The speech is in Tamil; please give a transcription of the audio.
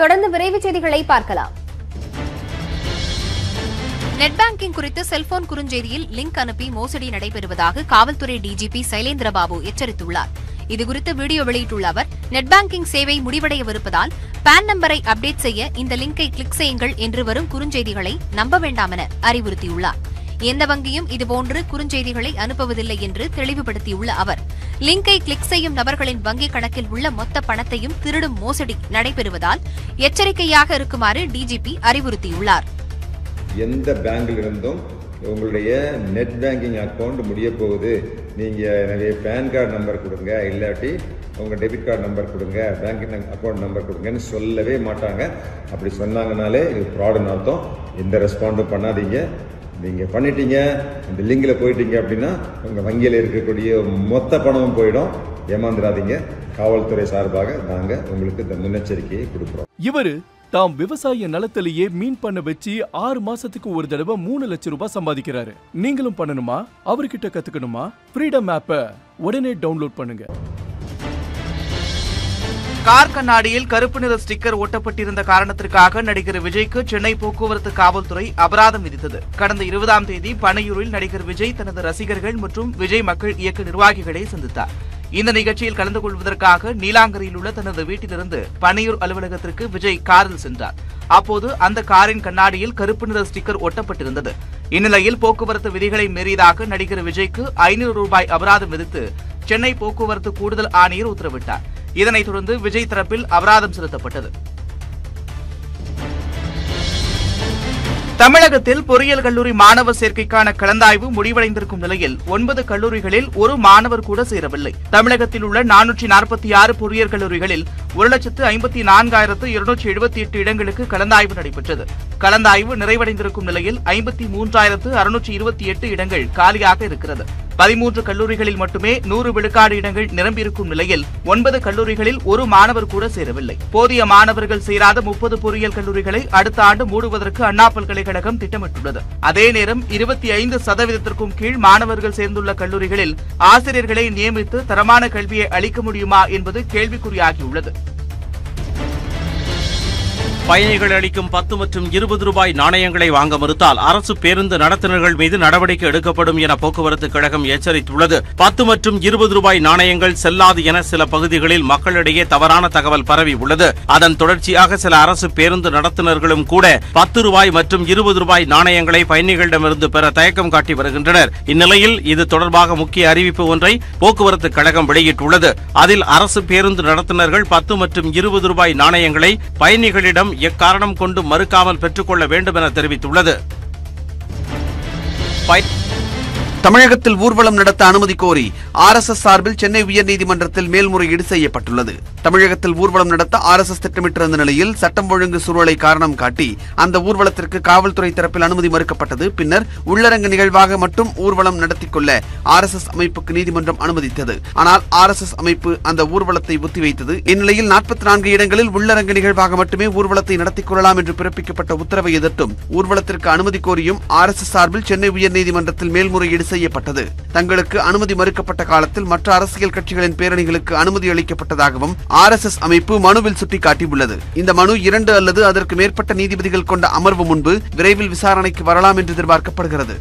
தொடர்ந்து விரைவு செய்திகளை பார்க்கலாம். நெட் பேங்கிங் குறித்து செல்போன் குறுஞ்செய்தியில் லிங்க் அனுப்பி மோசடி நடைபெறுவதாக காவல்துறை டிஜிபி சைலேந்திரபாபு எச்சரித்துள்ளார். இதுகுறித்து வீடியோ வெளியிட்டுள்ள அவர் நெட் பேங்கிங் சேவை முடிவடையவிருப்பதால் பான் நம்பரை அப்டேட் செய்ய இந்த லிங்கை கிளிக் செய்யுங்கள் என்று வரும் குறுஞ்செய்திகளை நம்ப வேண்டாம் என அறிவுறுத்தியுள்ளார். எந்த வங்கியும் இதுபோன்று குறுஞ்செய்திகளை அனுப்புவதில்லை என்று தெளிவுபடுத்தியுள்ள அவர் லிங்கை கிளிக் செய்யும் நபர்களின் வங்கிக் கணக்கில் உள்ள மொத்த பணத்தையும் திருடும் மோசடி நடைபெறுவதால் எச்சரிக்கையாக இருக்குமாறு டிஜிபி அறிவுறுத்தியுள்ளார். எந்த பேங்கிலிருந்தும் உங்களுடைய நெட் பேங்கிங் அக்கௌண்ட் முடிய போகுது. நீங்கள் எனவே பேன் கார்டு நம்பர் கொடுங்க இல்லாட்டி உங்கள் டெபிட் கார்டு நம்பர் கொடுங்க பேங்கிங் அக்கௌண்ட் நம்பர் கொடுங்கன்னு சொல்லவே மாட்டாங்க. அப்படி சொன்னாங்கனாலே இது ஃப்ராடுன்னு அர்த்தம். எந்த ரெஸ்பாண்டும் பண்ணாதீங்க. நீங்கள் பண்ணிட்டீங்க அந்த லிங்கில் போயிட்டீங்க அப்படின்னா உங்கள் வங்கியில் இருக்கக்கூடிய மொத்த பணமும் போயிடும். ஏமாந்துடாதீங்க. காவல்துறை சார்பாக நாங்கள் உங்களுக்கு இந்த முன்னெச்சரிக்கையை கொடுக்குறோம். இவர் தாம் விவசாய நிலத்திலேயே மீன் பண்ண வச்சு ஆறு மாசத்துக்கு ஒரு தடவை மூணு லட்சம் ரூபாய் சம்பாதிக்கிறாரு. நீங்களும் பண்ணணுமா? அவர்கிட்ட கத்துக்கணுமா? ஃப்ரீடம் ஆப்பை உடனே டவுன்லோட் பண்ணுங்க. கார் கண்ணாடியில் கருப்பு நிற ஸ்டிக்கர் ஒட்டப்பட்டிருந்த காரணத்திற்காக நடிகர் விஜய்க்கு சென்னை போக்குவரத்து காவல்துறை அபராதம் விதித்தது. கடந்த இருபதாம் தேதி பனையூரில் நடிகர் விஜய் தனது ரசிகர்கள் மற்றும் விஜய் மக்கள் இயக்க நிர்வாகிகளை சந்தித்தார். இந்த நிகழ்ச்சியில் கலந்து கொள்வதற்காக நீலாங்கரையில் உள்ள தனது வீட்டிலிருந்து பனையூர் அலுவலகத்திற்கு விஜய் காரில் சென்றார். அப்போது அந்த காரின் கண்ணாடியில் கருப்பு நிற ஸ்டிக்கர் ஒட்டப்பட்டிருந்தது இந்நிலையில் போக்குவரத்து விதிகளை மீறியதாக நடிகர் விஜய்க்கு ஐநூறு ரூபாய் அபராதம் விதித்து சென்னை போக்குவரத்து கூடுதல் ஆணையர் உத்தரவிட்டார். இதனைத் தொடர்ந்து விஜய் தரப்பில் அபராதம் செலுத்தப்பட்டது. தமிழகத்தில் பொறியியல் கல்லூரி மாணவர் சேர்க்கைக்கான கலந்தாய்வு முடிவடைந்திருக்கும் நிலையில் ஒன்பது கல்லூரிகளில் ஒரு மாணவர் கூட சேரவில்லை. தமிழகத்தில் உள்ள நானூற்றி நாற்பத்தி ஆறு பொறியியல் கல்லூரிகளில் ஒரு லட்சத்து ஐம்பத்தி நான்காயிரத்து இருநூற்றி எழுபத்தி எட்டு இடங்களுக்கு கலந்தாய்வு நடைபெற்றது. கலந்தாய்வு நிறைவடைந்திருக்கும் நிலையில் ஐம்பத்தி மூன்றாயிரத்து அறுநூற்றி இருபத்தி எட்டு இடங்கள் காலியாக இருக்கிறது. பதிமூன்று கல்லூரிகளில் மட்டுமே நூறு விழுக்காடு இடங்கள் நிரம்பியிருக்கும் நிலையில் ஒன்பது கல்லூரிகளில் ஒரு மாணவர் கூட சேரவில்லை. போதிய மாணவர்கள் சேராத முப்பது பொறியியல் கல்லூரிகளை அடுத்த ஆண்டு மூடுவதற்கு அண்ணா பல்கலைக்கழகம் திட்டமிட்டுள்ளது. அதே நேரம் இருபத்தி ஐந்து சதவீதத்திற்கும் கீழ் மாணவர்கள் சேர்ந்துள்ள கல்லூரிகளில் ஆசிரியர்களை நியமித்து தரமான கல்வியை அளிக்க முடியுமா என்பது கேள்விக்குறியாகியுள்ளது. பயணிகள் அளிக்கும் பத்து மற்றும் இருபது ரூபாய் நாணயங்களை வாங்க மறுத்தால் அரசு பேருந்து நடத்துனர்கள் மீது நடவடிக்கை எடுக்கப்படும் என போக்குவரத்து கழகம் எச்சரித்துள்ளது. பத்து மற்றும் இருபது ரூபாய் நாணயங்கள் செல்லாது என சில பகுதிகளில் மக்களிடையே தவறான தகவல் பரவி உள்ளது. அதன் தொடர்ச்சியாக சில அரசு பேருந்து நடத்துனர்களும் கூட பத்து ரூபாய் மற்றும் இருபது ரூபாய் நாணயங்களை பயணிகளிடமிருந்து பெற தயக்கம் காட்டி வருகின்றனர். இந்நிலையில் இது தொடர்பாக முக்கிய அறிவிப்பு ஒன்றை போக்குவரத்து கழகம் வெளியிட்டுள்ளது. அதில் அரசு பேருந்து நடத்துனர்கள் பத்து மற்றும் இருபது ரூபாய் நாணயங்களை பயணிகளிடம் எக்காரணம் கொண்டு மறுக்காமல் பெற்றுக்கொள்ள வேண்டும் என தெரிவித்துள்ளது தமிழகத்தில் ஊர்வலம் நடத்த அனுமதி கோரி ஆர் எஸ் எஸ் சார்பில் சென்னை உயர்நீதிமன்றத்தில் மேல்முறையீடு செய்யப்பட்டுள்ளது. தமிழகத்தில் ஊர்வலம் நடத்த ஆர் எஸ் எஸ் திட்டமிட்டிருந்த நிலையில் சட்டம் ஒழுங்கு சூழலை காரணம் காட்டி அந்த ஊர்வலத்திற்கு காவல்துறை தரப்பில் அனுமதி மறுக்கப்பட்டது. பின்னர் உள்ளரங்க நிகழ்வாக மட்டும் ஊர்வலம் நடத்திக்கொள்ள ஆர் எஸ் எஸ் அமைப்புக்கு நீதிமன்றம் அனுமதித்தது. ஆனால் ஆர் எஸ் எஸ் அமைப்பு அந்த ஊர்வலத்தை ஒத்திவைத்தது. இந்நிலையில் நாற்பத்தி நான்கு இடங்களில் உள்ளரங்க நிகழ்வாக மட்டுமே ஊர்வலத்தை நடத்திக் கொள்ளலாம் என்று பிறப்பிக்கப்பட்ட உத்தரவை எதிர்த்தும் ஊர்வலத்திற்கு அனுமதி கோரியும் ஆர் எஸ் எஸ் சார்பில் சென்னை உயர்நீதிமன்றத்தில் மேல்முறையீடு செய்யப்பட்டது. தங்களுக்கு அனுமதி மறுக்கப்பட்ட காலத்தில் மற்ற அரசியல் கட்சிகளின் பேரணிகளுக்கு அனுமதி அளிக்கப்பட்டதாகவும் ஆர் எஸ் எஸ் அமைப்பு மனுவில் சுட்டிக்காட்டியுள்ளது. இந்த மனு இரண்டு அல்லது அதற்கு மேற்பட்ட நீதிபதிகள் கொண்ட அமர்வு முன்பு விரைவில் விசாரணைக்கு வரலாம் என்று எதிர்பார்க்கப்படுகிறது.